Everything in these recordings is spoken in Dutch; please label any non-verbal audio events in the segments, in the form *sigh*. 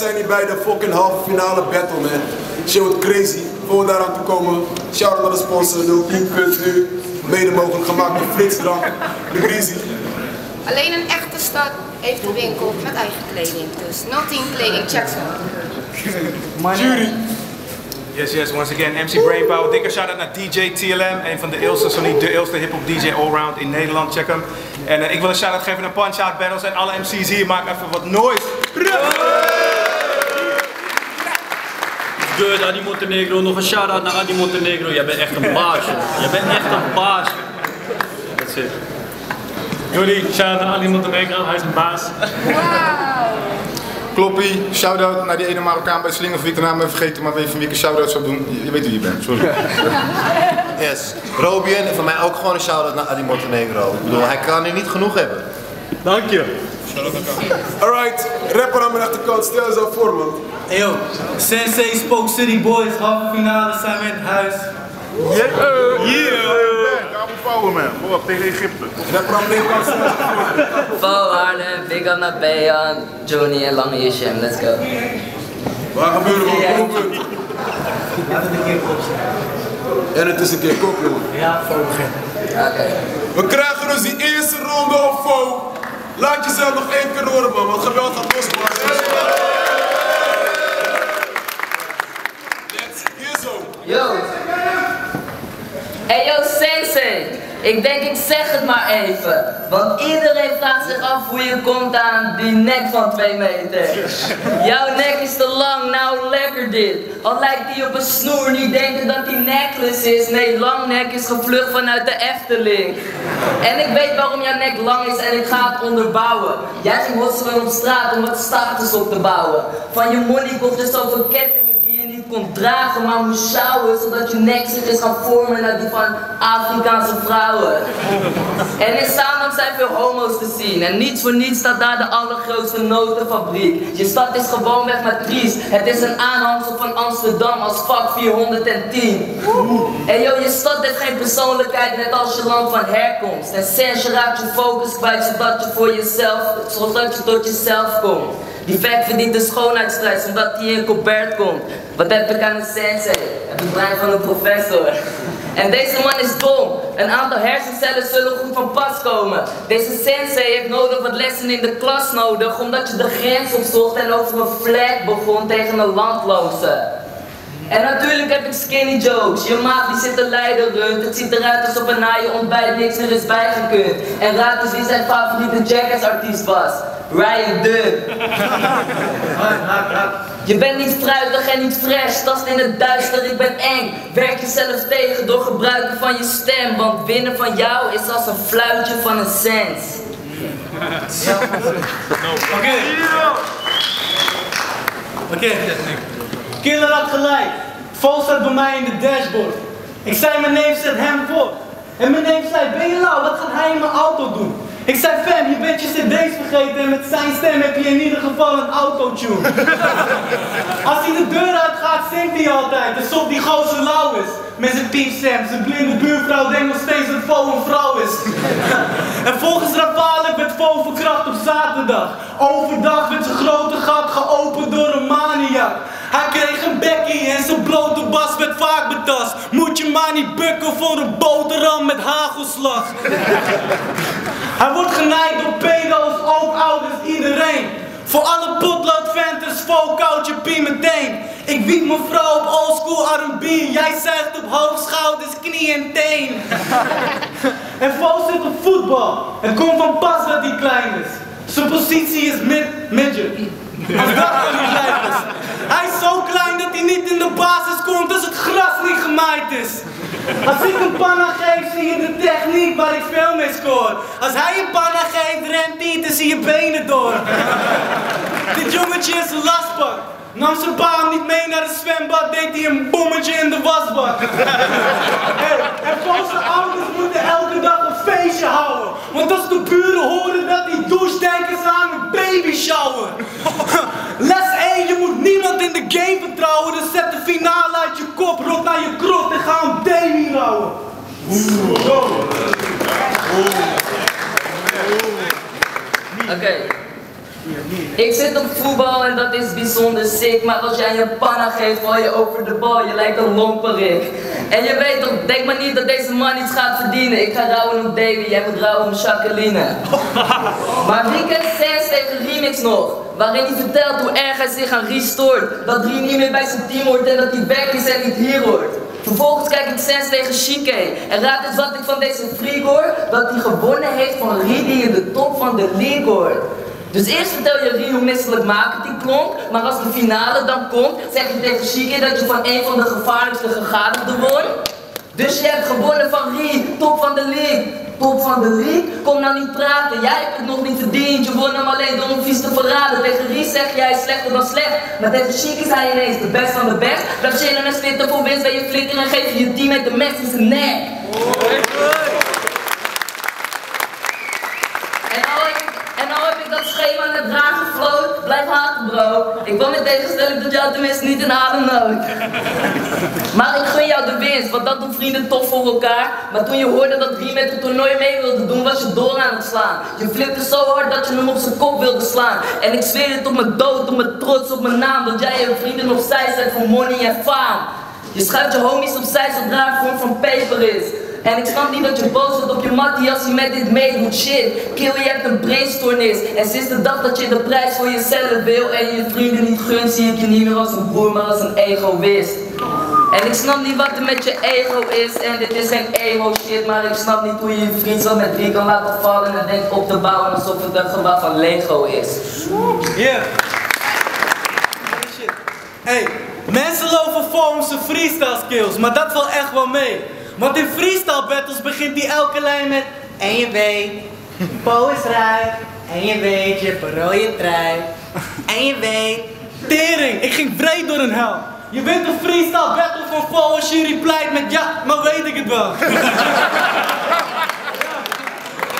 zijn hier bij de fucking halve finale battle, man. Shit wordt crazy. Voor daar aan te komen, shout out naar de sponsor 010.nu. Mede mogelijk gemaakt door Flitsdrank, de Greasy. Alleen een echte stad heeft een winkel met eigen kleding. Dus 010 kleding, check ze. Jury. Yes, yes, once again, MC Brainpower. Dikke shout-out naar DJ TLM, een van de eelste, zo niet de eelste hip-hop DJ allround in Nederland. Check hem. En eh, ik wil een shout-out geven naar Punch Out Battles en alle MC's hier. Maak even wat noise. Good, Adi Montenegro. Nog een shout-out naar Adi Montenegro. Jij bent echt een baas, joh. Jij bent echt een baas. That's it. Jordi, shout-out naar Ali Montenegro, hij is een baas. Kloppie, shout-out naar die ene Marokkaan bij Slinger. Of ik de naam even vergeten, maar weet je van wie ik een shout-out zou doen? Je, weet wie je bent, sorry. *laughs* Yes. Robien en van mij ook gewoon een shout-out naar Adi Montenegro. Ik bedoel, hij kan er niet genoeg hebben. Dank je. Alright, rapper aan mijn achterkant, stel jezelf voor man. Hey yo, Sensei Spoke City Boys, halve finale zijn we in het huis. Power man, voor op tegen Egypte. Rapper aan mijn linkerkant, stel jezelf voor. Big up naar Bejan, Johnny en Lange Yeshem, let's go. Waar gebeuren man, kom op punt. En het is een keer kop jongen. Ja, voor begin. Oké. We krijgen dus die eerste ronde op. Laat jezelf nog één keer horen man, want geweld gaat los man. Let's. Yo. Hey yo Sensei, ik denk ik zeg het maar even. Want iedereen vraagt zich af hoe je komt aan die nek van 2 meter. Jouw nek is te lang, nou lekker dit. Al lijkt die op een snoer, niet denken dat die necklace is. Nee, langnek is gevlucht vanuit de Efteling. En ik weet waarom jouw nek lang is en ik ga het onderbouwen. Jij ging hosselen op straat om wat status op te bouwen. Van je money kocht je zoveel niet kon dragen, maar moest sjouwen, zodat je nek zich is gaan vormen naar die van Afrikaanse vrouwen. En in Zaandam zijn veel homo's te zien, en niets voor niets staat daar de allergrootste notenfabriek. Je stad is gewoonweg matrice, het is een aanhangsel van Amsterdam als vak 410. En joh, je stad heeft geen persoonlijkheid, net als je land van herkomst. En je raakt je focus kwijt, zodat je voor jezelf, zodat je tot jezelf komt. Die fact verdient de schoonheidsprijs omdat hij in Colbert komt. Wat heb ik aan een sensei? Heb het brein van een professor. En deze man is dom. Een aantal hersencellen zullen goed van pas komen. Deze sensei heeft nodig wat lessen in de klas nodig, omdat je de grens opzocht en over een flag begon tegen een landloze. En natuurlijk heb ik skinny jokes. Je maat die zit te lijden runt. Het ziet eruit alsof er na je ontbijt niks er is bijgekund. En raad eens wie zijn favoriete Jackass artiest was. Dunn. Je bent niet fruitig en niet fresh, tast in het duister, ik ben eng. Werk jezelf tegen door gebruiken van je stem, want winnen van jou is als een fluitje van een sens. Oké. Oké. Killer had gelijk. Vol staat bij mij in de dashboard. Ik zei mijn neef zet hem voor. En mijn neef zei, ben je lauw, wat gaat hij in mijn auto doen? Ik zei, fam, je bent je cd's vergeten en met zijn stem heb je in ieder geval een autotune. *laughs* Als hij de deur uitgaat, zingt hij altijd, alsof die gozer lauw is. Met zijn piepstem, zijn blinde buurvrouw denkt nog steeds dat Fo een vrouw is. *laughs* en volgens Rafale werd Fo verkracht op zaterdag. Overdag werd zijn grote gat geopend door een maniak. Hij kreeg een bekkie en zijn blote bas werd vaak betast. Moet je maar niet bukken voor een boterham met hagelslag. *laughs* Hij wordt genaaid door pedo's, ook ouders, iedereen. Voor alle potloodventers, folk out je pie meteen. Ik wiek mijn vrouw op oldschool R&B. Jij zuigt op hoofd, schouders, knie en teen. *laughs* en Fo zit op voetbal. Het komt van pas dat hij klein is. Zijn positie is mid midget. Als dat niet lijkt is. Hij is zo klein dat hij niet in de basis komt als het gras niet gemaaid is. Als ik een panna geef, zie je de techniek waar ik veel mee scoor. Als hij een panna geeft, rent niet en zie je benen door. Dit jongetje is een lastpak. Nam zijn hem niet mee naar het zwembad, deed hij een bommetje in de wasbak. hey, en volgens de ouders moeten elke dag een feestje houden. Want als de buren horen dat hij doucht, denken ze aan een baby shower. Oké. Ik zit op voetbal en dat is bijzonder sick, maar als jij je panna geeft, val je over de bal, je lijkt een lomperik. En je weet toch, denk maar niet dat deze man iets gaat verdienen. Ik ga rouwen op Davy, jij moet rouwen om Jacqueline. *laughs* Maar wie kent Sans tegen Remix nog? Waarin hij vertelt hoe erg hij zich aan Ries stoort. Dat Rie niet meer bij zijn team hoort en dat hij back is en niet hier hoort. Vervolgens kijk ik Sans tegen Chique. En raad eens wat ik van deze hoor. Dat hij gewonnen heeft van Rie die in de top van de league. Dus eerst vertel je Rie hoe misselijk maken die klonk. Maar als de finale dan komt, zeg je tegen Chique dat je van een van de gevaarlijkste gegadigden won. Dus je hebt gewonnen van Rie, top van de league. Top van de league? Kom nou niet praten, jij hebt het nog niet verdiend. Je won hem alleen door hem vies te verraden. Tegen Rie zeg jij slechter dan slecht. Maar tegen Chic is hij ineens de best van de best. Blijf chillen en spitten voor winst bij je flikker en geef je je met de mes in zijn nek. En nou heb ik, en nou heb ik dat schema net raar gefloot. Blijf haten Ik kwam in tegenstelling tot jou tenminste niet in ademnood. Maar ik gun jou de winst, want dat doen vrienden tof voor elkaar. Maar toen je hoorde dat Rie met het toernooi mee wilde doen, was je door aan het slaan. Je flipte zo hard dat je hem op zijn kop wilde slaan. En ik zweer dit op mijn dood, op mijn trots, op mijn naam. Dat jij je vrienden opzij zet voor money en faam. Je schuift je homies opzij zodra het vorm van paper is. En ik snap niet dat je boos wordt op je mattie als je met dit meedoet. Shit, kill je hebt een brainstornis. En sinds de dag dat je de prijs voor jezelf wil en je vrienden niet gunt, zie ik je niet meer als een broer, maar als een egoïst. En ik snap niet wat er met je ego is en dit is geen emo shit, maar ik snap niet hoe je je vriend zo met drie kan laten vallen en denkt op te bouwen alsof het een gebouw van Lego is. Yeah. Hey, mensen lopen om zijn freestyle skills, maar dat valt echt wel mee. Want in freestyle battles begint die elke lijn met En je weet, Po is ruim. En je weet, je een rode trui. En je weet, Tering, ik ging breed door een hel. Je bent een freestyle battle van Paul als je replied met ja, maar weet ik het wel. *laughs*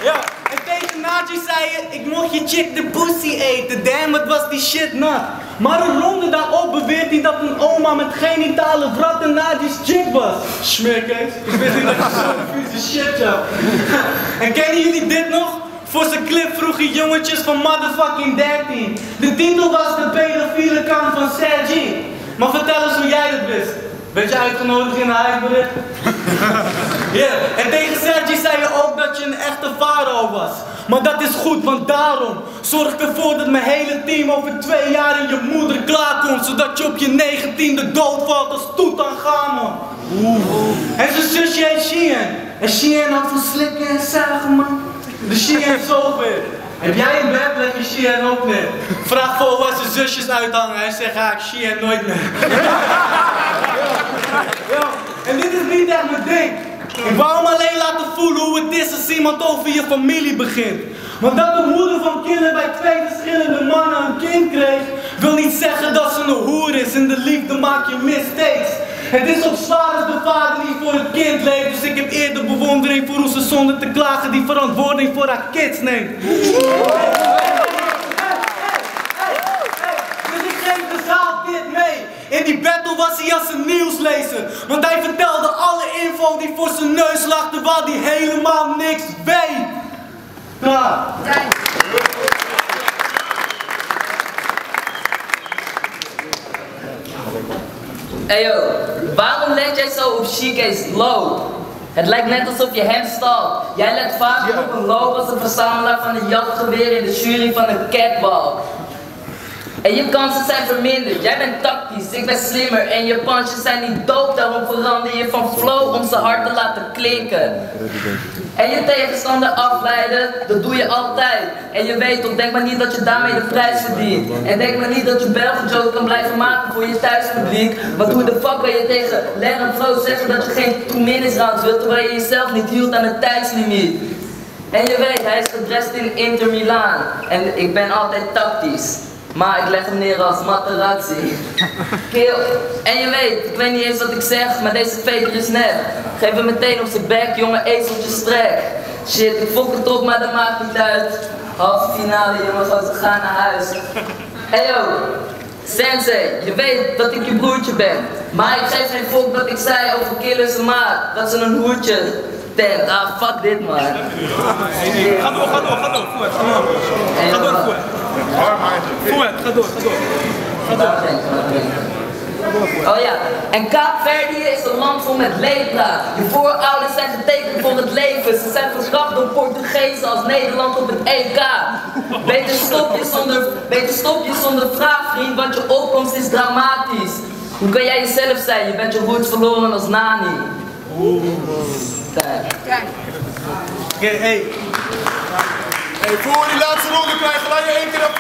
Ja, en tegen Naji zei je, ik mocht je chick de pussy eten. Damn, wat was die shit nat. Maar een ronde daarop beweert hij dat een oma met genitale wrat een Naji's chick was. Smeerkees, ik weet niet dat je zo'n vieze shit hebt. *laughs* En kennen jullie dit nog? Voor zijn clip vroegen jongetjes van motherfucking 13. De titel was de pedofiele kant van Sergi. Maar vertel eens hoe jij dat wist. Ben je uitgenodigd in een huisbericht? *laughs* Ja, en tegen Sergi zei je ook dat je een echte farao was. Maar dat is goed, want daarom zorg ik ervoor dat mijn hele team over twee jaar in je moeder klaarkomt. Zodat je op je negentiende doodvalt als Tutankhamon. En zijn zusje heet Shien. En Shien had van slikken en zuigen, man. De Shien is zover. Heb jij een bed, leg je Shien ook neer. Vraag voor waar zijn zusjes uithangen. Hij zegt, ga ik Shien nooit meer. Ja, en dit is niet echt mijn ding. Ik wou hem alleen laten voelen hoe het is als iemand over je familie begint. Want dat de moeder van kinderen bij twee verschillende mannen een kind kreeg, wil niet zeggen dat ze een hoer is. In de liefde maak je mistakes. Het is ook zwaar als de vader die voor het kind leeft. Dus ik heb eerder bewondering voor hoe ze zonder te klagen die verantwoording voor haar kids neemt. Dus ik geef de zaal dit mee. Was hij als een nieuwslezer. Want hij vertelde alle info die voor zijn neus lag, terwijl hij helemaal niks weet. Klaar. Hey yo, waarom let jij zo op Chique's low? Het lijkt net alsof je hem stalt. Jij let vaker op een low als een verzamelaar van een jachtgeweer in de jury van een catball. En je kansen zijn verminderd. Jij bent tactisch, ik ben slimmer. En je punches zijn niet dope, daarom verander je van flow om ze hard te laten klinken. En je tegenstander afleiden, dat doe je altijd. En je weet toch, denk maar niet dat je daarmee de prijs verdient. En denk maar niet dat je Belgenjoke kan blijven maken voor je thuispubliek. Want hoe de fuck kan je tegen Len Flow zeggen dat je geen 2 minutes wilt, terwijl je jezelf niet hield aan het tijdslimiet. En je weet, hij is gedrest in Inter Milaan. En ik ben altijd tactisch. Maar ik leg hem neer als Materazzi. Kill. En je weet, ik weet niet eens wat ik zeg, maar deze faker is net. Geef hem meteen op zijn bek, jongen, ezeltje strek. Shit, ik fok het op, maar dat maakt niet uit. Halve finale, jongen, gewoon ze gaan naar huis. Hey yo, Sensei, je weet dat ik je broertje ben. Maar ik geef geen fok dat ik zei over killers en maat. Dat ze een hoertje tent. Ah, fuck dit man. Ga door, ga door, ga door. Ga door. Het, ga door, ga door. Oh ja, en Kaapverdië is een land vol met lepra. Je voorouders zijn getekend voor het leven. Ze zijn verkracht door Portugezen als Nederland op het EK. Beter stop je zonder, beter stop je zonder vraag, vriend, want je opkomst is dramatisch. Hoe kan jij jezelf zijn? Je bent je roots verloren als Nani. Kijk. Oké, hey. Hey, voor die laatste ronde krijgen, laat je één keer naar.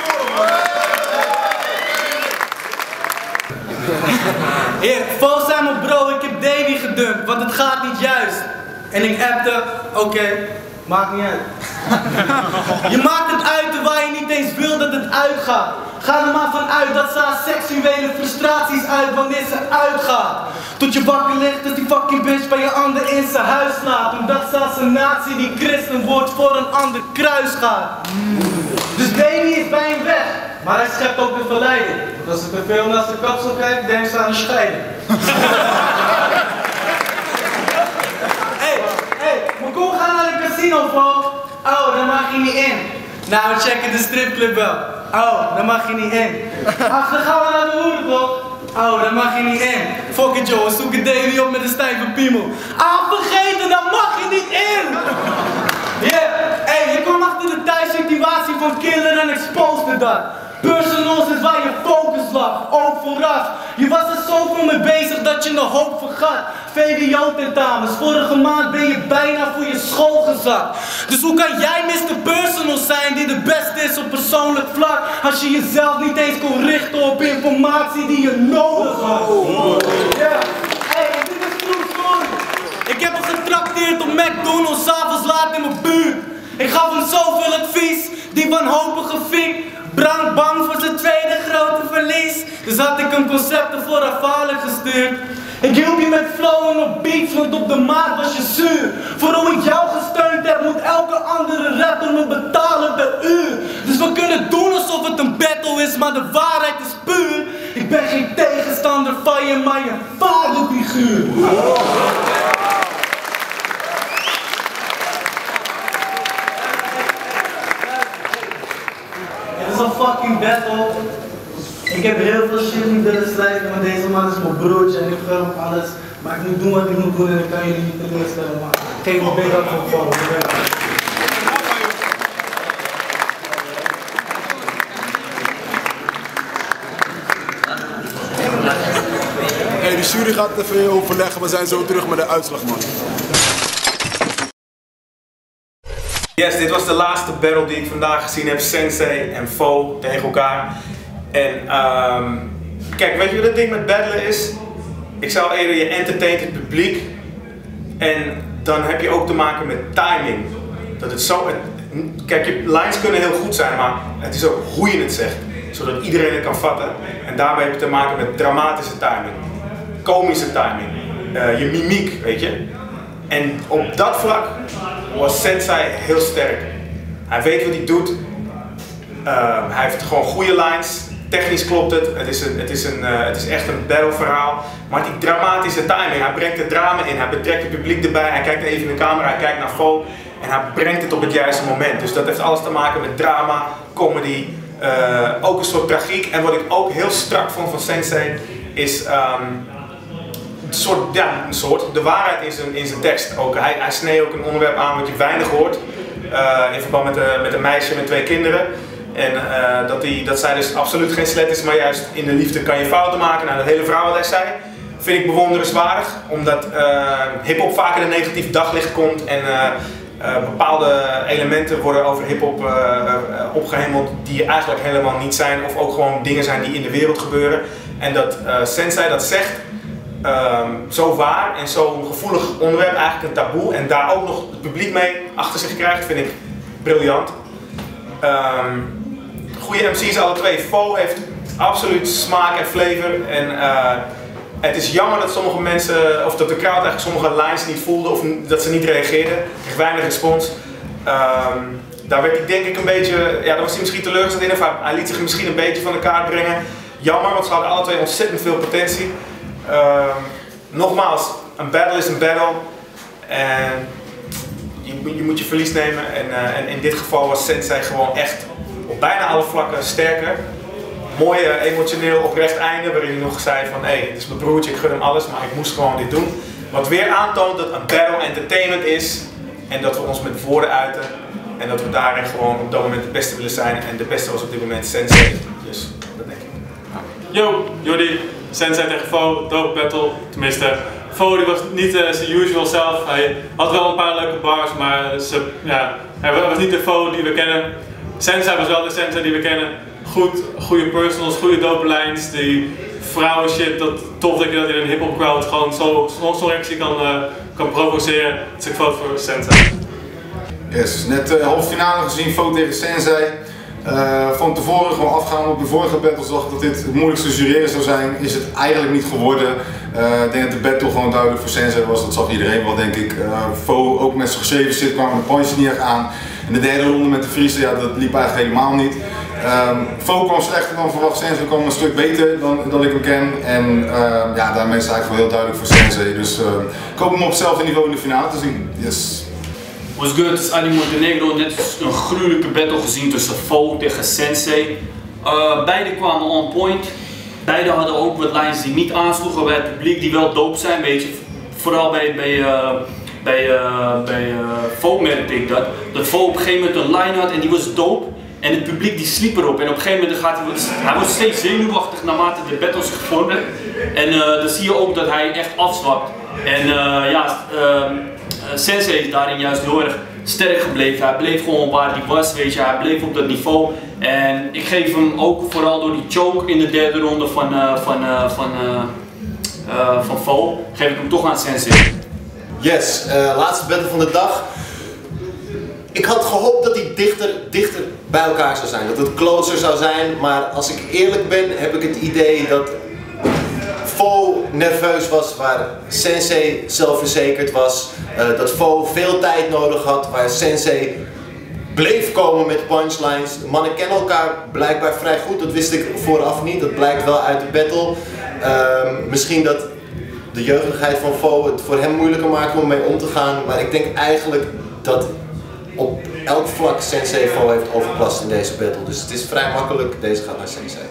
Heer, volgens aan mijn bro, ik heb Davy gedumpt, want het gaat niet juist. En ik appte, oké, maakt niet uit. *laughs* je maakt het uit terwijl je niet eens wil dat het uitgaat. Ga er maar vanuit dat ze haar seksuele frustraties uit wanneer ze uitgaat. Tot je wakker ligt dat die fucking bitch bij je ander in zijn huis slaapt. Omdat ze als een nazi die christen wordt voor een ander kruis gaat. Dus Davy is bij hem weg. Maar hij schept ook de verleiding. Want als ze te veel naar zijn kapsel kijkt, denkt ze aan een scheiding. *laughs* hey, hey, we gaan naar de casino, volk. Oh, daar mag je niet in. Nou, we checken de stripclub wel. Oh, daar mag je niet in. Ach, dan gaan we naar de hoeren, toch? Oh, daar mag je niet in. Fuck it, joh, we zoeken Davy op met een stijve piemel. Ah, vergeten, daar mag je niet in! Yeah, hey, je kwam achter de thuissituatie van Killer en exposed dat. Personals is waar je focus lag, ook vooraf. Je was er zoveel mee bezig dat je een hoop vergat. VWO-tentamens, vorige maand ben je bijna voor je school gezakt. Dus hoe kan jij Mr. Personal zijn die de beste is op persoonlijk vlak? Als je jezelf niet eens kon richten op informatie die je nodig had. Hey, dit is. Ik heb hem getrakteerd op McDonald's, s'avonds laat in mijn buurt. Ik gaf hem zoveel advies, die wanhopige fik. Bram bang voor zijn tweede grote verlies. Dus had ik hem concepten voor haar vader gestuurd. Ik hielp je met flowen op beats, want op de maat was je zuur. Voor hoe ik jou gesteund heb, moet elke andere rapper me betalen per uur. Dus we kunnen doen alsof het een battle is, maar de waarheid is puur. Ik ben geen tegenstander van je, maar je vaderfiguur. Het is een fucking battle. Ik heb heel veel shit niet willen schrijven, maar deze man is mijn broertje en ik gun hem alles. Maar ik moet doen wat ik moet doen en ik kan jullie niet teleurstellen, maar geef me big up voor. Hey, de jury gaat even overleggen, we zijn zo terug met de uitslag, man. Yes, dit was de laatste battle die ik vandaag gezien heb. Sensei en Fo tegen elkaar. En ehm, kijk, weet je wat het ding met battlen is? Ik zou eerder je entertaint het publiek. En dan heb je ook te maken met timing. Dat het zo. kijk, je lines kunnen heel goed zijn, maar het is ook hoe je het zegt. Zodat iedereen het kan vatten. En daarbij heb je te maken met dramatische timing. Komische timing. eh, je mimiek, weet je. En op dat vlak was Sensei heel sterk. Hij weet wat hij doet. Ehm, hij heeft gewoon goede lines. Technisch klopt het. Het is, een, het, is een, eh, het is echt een battle verhaal. Maar die dramatische timing. Hij brengt het drama in. Hij betrekt het publiek erbij. Hij kijkt even in de camera. Hij kijkt naar Fo. En hij brengt het op het juiste moment. Dus dat heeft alles te maken met drama, comedy. eh, ook een soort tragiek. En wat ik ook heel strak vond van Sensei is... ehm, een soort, ja, een soort, de waarheid in zijn, in zijn tekst ook. Hij, hij snee ook een onderwerp aan wat je weinig hoort. eh, in verband met, de, met een meisje met twee kinderen. En eh, dat, die, dat zij dus absoluut geen slet is, maar juist in de liefde kan je fouten maken. Nou, dat hele verhaal wat zei, vind ik bewonderenswaardig. Omdat eh hip-hop vaak in een negatief daglicht komt. En eh, bepaalde elementen worden over hip-hop eh, eh, opgehemeld die eigenlijk helemaal niet zijn. Of ook gewoon dingen zijn die in de wereld gebeuren. En dat Sensei dat zegt, Ehm, zo waar en zo'n gevoelig onderwerp, eigenlijk een taboe, en daar ook nog het publiek mee achter zich krijgt, vind ik briljant. Ehm goede MC's alle twee. Fo heeft absoluut smaak en flavor. En eh, het is jammer dat sommige mensen, of dat de crowd eigenlijk sommige lines niet voelde of dat ze niet reageerden. Er kreeg weinig respons. Ehm, daar werd ik denk ik een beetje, ja, daar was hij misschien teleurgesteld in. Of hij, liet zich misschien een beetje van de kaart brengen. Jammer, want ze hadden alle twee ontzettend veel potentie. Ehm, nogmaals, een battle is een battle. En je, je moet je verlies nemen. En, eh, en in dit geval was Sensei gewoon echt bijna alle vlakken sterker. Mooi eh, emotioneel oprecht einde waarin hij nog zei van hé, hey, het is mijn broertje, ik gun hem alles, maar ik moest gewoon dit doen. Wat weer aantoont dat een battle entertainment is en dat we ons met woorden uiten en dat we daarin gewoon op dat moment de beste willen zijn en de beste was op dit moment Sensei. Dus dat denk ik. Yo, Jordi, Sensei tegen Fo, dope battle. Tenminste, Fo die was niet eh, zijn usual zelf. Hij had wel een paar leuke bars, maar ze, ja, hij wa- was niet de Fo die we kennen. Sensei was wel de Sensei die we kennen. Goed, goede personals, goede dope lines, die vrouwen shit, dat tof dat je dat in een hip-hop crowd gewoon zo, zo, zo reactie kan, eh, kan provoceren. Dus ik vote voor Sensei. Yes, net de halve finale gezien, Fo tegen Sensei. Eh, van tevoren gewoon afgaan op de vorige battles dacht dat dit het moeilijkste jureren zou zijn, is het eigenlijk niet geworden. Eh, ik denk dat de battle gewoon duidelijk voor Sensei was, dat zag iedereen wel denk ik. Fo ook met zijn geschreven zit kwamen de punches niet echt aan. En de derde ronde met de Friese, ja dat liep eigenlijk helemaal niet. Fo kwam slechter dan verwacht, Sensei kwam een stuk beter dan, dan ik hem ken. En ehm, ja, daarmee het eigenlijk wel heel duidelijk voor Sensei. Dus ehm, ik hoop hem op hetzelfde niveau in de finale te zien. Yes. Was good, het is Ali Montenegro. Net een gruwelijke battle gezien tussen Fo tegen Sensei. Uh, beide kwamen on point. Beide hadden ook wat lines die niet aansloegen bij het publiek, die wel dope zijn. Weet je. Vooral bij, bij, eh, bij, eh, bij Fo merkte ik dat. Dat Fo op een gegeven moment een line had en die was dope. En het publiek die sliep erop. En op een gegeven moment gaat hij, hij wordt steeds zenuwachtig naarmate de battle zich vormen. En dan zie je ook dat hij echt afzwakt. En ja, Sensei is daarin juist heel erg sterk gebleven. Hij bleef gewoon waar hij was, weet je. Hij bleef op dat niveau. En ik geef hem ook vooral door die choke in de derde ronde van, eh van, eh van, eh eh, van Fo, geef ik hem toch aan Sensei. Yes, eh, laatste battle van de dag. Ik had gehoopt dat hij dichter, dichter bij elkaar zou zijn, dat het closer zou zijn, maar als ik eerlijk ben, heb ik het idee dat Fo nerveus was, waar Sensei zelfverzekerd was, eh, dat Fo veel tijd nodig had, waar Sensei bleef komen met punchlines. De mannen kennen elkaar blijkbaar vrij goed, dat wist ik vooraf niet, dat blijkt wel uit de battle. Ehm, misschien dat de jeugdigheid van Fo het voor hem moeilijker maakt om mee om te gaan, maar ik denk eigenlijk dat op elk vlak Sensei Fo heeft overklast in deze battle. Dus het is vrij makkelijk, deze gaat naar Sensei.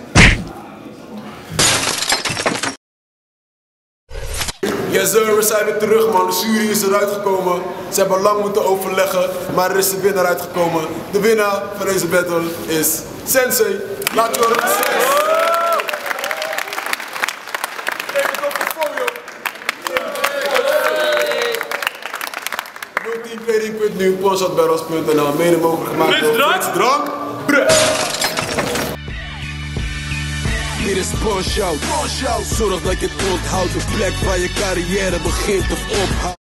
Yes sir, we zijn weer terug man. De jury is eruit gekomen. Ze hebben lang moeten overleggen, maar er is de winnaar uitgekomen. De winnaar van deze battle is Sensei. Laat je horen. Foto. Multikleding.nu, ponshotbarrels.nl, mede mogelijk gemaakt door Frits Drank. Is Punch Out. Zorg dat je het onthoudt, de plek waar je carrière begint of ophoudt.